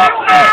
Oh,